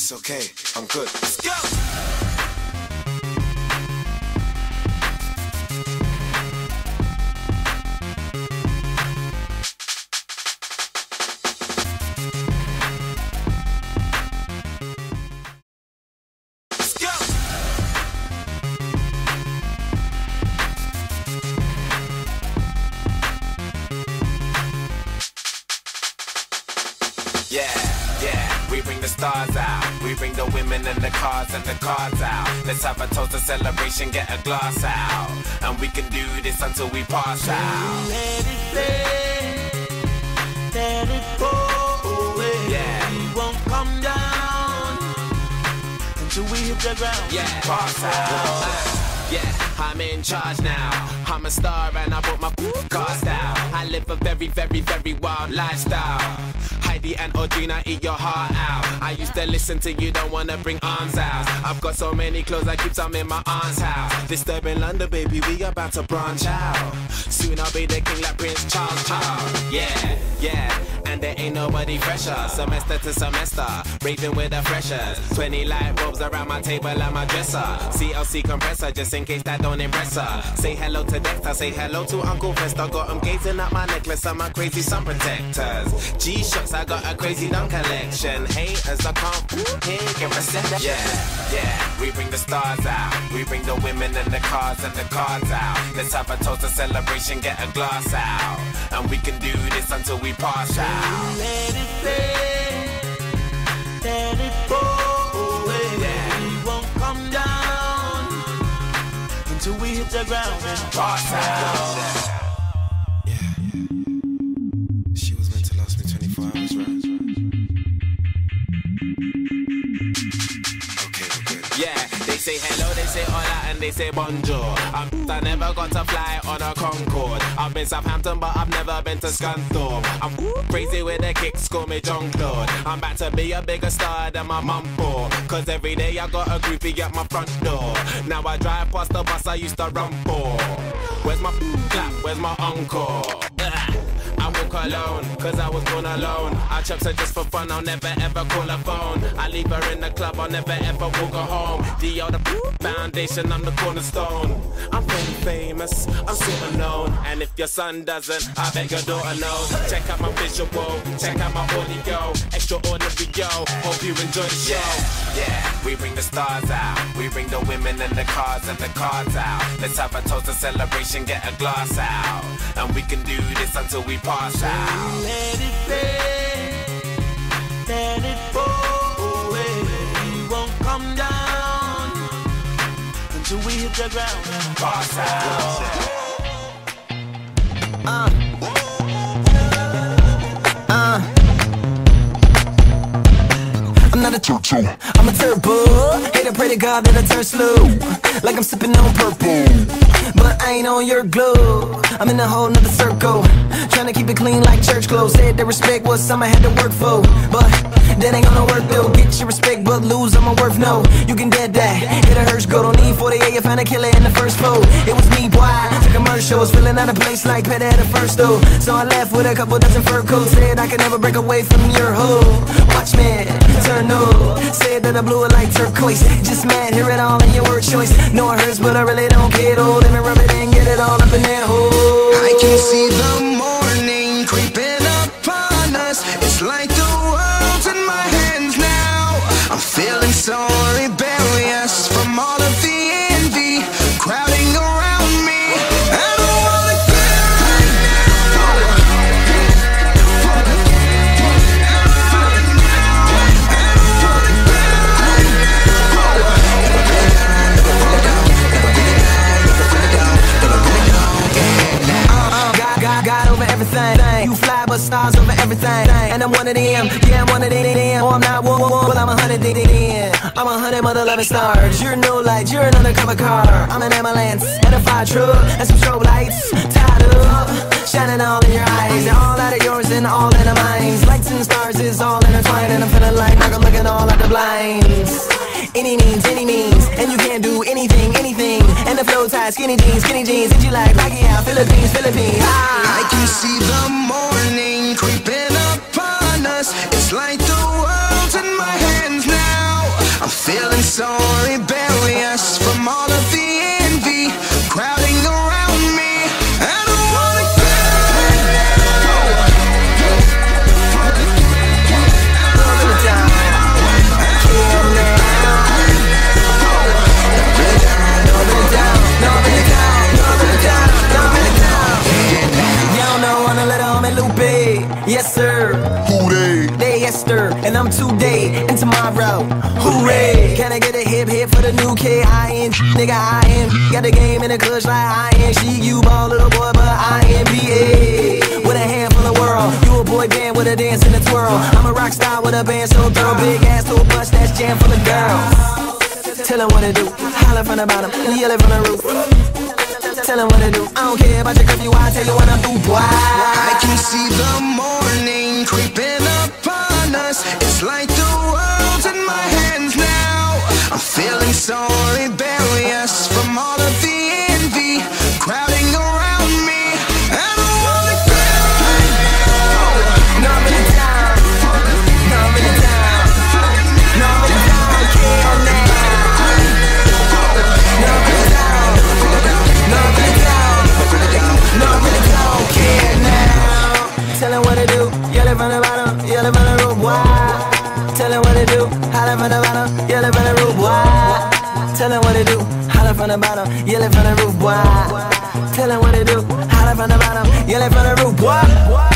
It's okay, I'm good. Let's go! The stars out. We bring the women and the cars and the cards out. Let's have a toast, a celebration, get a glass out. And we can do this until we pass out. Let it play, let it go away. Yeah. We won't come down until we hit the ground. Yeah, pass out. Yeah, I'm in charge now. I'm a star and I brought my cars down. I live a very, very, very wild lifestyle. And Audrina eat your heart out. I used to listen to you, don't wanna bring arms out. I've got so many clothes, I keep some in my aunt's house. Disturbing London, baby, we about to branch out. Soon I'll be the king like Prince Charles, Charles. Yeah, yeah, and there ain't nobody fresher. Semester to semester, raving with the freshers. 20 light bulbs around my table and my dresser. CLC compressor, just in case that don't impress her. Say hello to Dexter, say hello to Uncle Fester. Got him gazing at my necklace and my crazy sun protectors. G-Shocks, I got a crazy dumb collection. Haters, I can't hear get reception. Yeah, yeah, we bring the stars out. We bring the women and the cars and the cards out. Let's have a toast, a celebration, get a glass out. And we can do this until we pass out. The ground and Pass out. Yeah. She was meant to last me 24 hours, right? Okay, we're. Yeah, they say hello, they say hola, and they say bonjour. I'm I never got to fly on a Concorde. Been Southampton, but I've never been to Scunthorpe. I'm crazy with the kicks, call me Jean-Claude. I'm about to be a bigger star than my mum for. Cause every day I got a groupie at my front door. Now I drive past the bus I used to run for. Where's my clap? Where's my encore? I walk alone, cause I was born alone. I chops her just for fun, I'll never ever call her phone. I leave her in the club, I'll never ever walk her home. The other foundation, I'm the cornerstone. I'm very famous, I'm so known. And if your son doesn't, I bet your daughter knows. Check out my visual, check out my audio. Extraordinary, yo. Hope you enjoy the show. Yeah, we bring the stars out. We bring the women and the cars and the cards out. Let's have a toast, a celebration, get a glass out. And we can do this until we pass out. let it play, let it go away. We won't come down until we hit the ground Pass out. I'm not a choo-choo, I'm a turbo. Hate to pray to God that I turn slow. Like I'm sipping on purple. But I ain't on your glove I'm in a whole nother circle. Trying to keep it clean like church clothes. Said that respect was something I had to work for. But that ain't gonna work though. Get your respect but lose I'm worth no. You can dead that. Hit a Hirsch go Don't need 48 You find a killer in the first foe It was me boy. Took commercials Filling out a place like Pet at the first though. So I left with a couple dozen fur coats. Said I could never break away from your hoe I blew it like turquoise Just mad hear it all in your word choice No it hurts but I really don't care though Let me rub it and get it all up in that hole I can see the morning creeping upon us. It's like the world's in my hands now. I'm feeling so You fly, but stars over everything. And I'm one of them. Yeah, I'm one of them. Oh, I'm not one, one, one. Well, I'm a hundred. I'm a hundred mother loving stars. You're no light. You're another cover car. I'm an ambulance and a fire truck and some strobe lights. Tied up, shining all in your eyes. They're all out of yours and all in our minds. Lights and stars is all intertwined, and I'm feeling like Michael looking all at the blinds. Any means, any means, and you can't do anything, anything. And the flow tight, skinny jeans, skinny jeans, and you like out, Philippines, Philippines. Ah. I can see the morning I'm and tomorrow. Hooray! Can I get a hip hip for the new kid? Am nigga, I am. Got the game in a clutch like I am. She, you ball, little boy, but I am BA. With a handful of world, you a boy band with a dance in a twirl. I'm a rock star with a band so thorough, big ass to a bus that's jam full of girls. Tell them what to do. Holler from the bottom, yell it from the roof. Tell them what to do. I don't care about your curfew, I tell you what I'm through, boy I can see the morning creeping upon us. It's like the world's in my hands now. I'm do, holler from the bottom, yell it from the roof, why? Tell him what to do, holler from the bottom, yell it from the roof, why? Tell him what to do, holler from the bottom, yell it from the roof, why?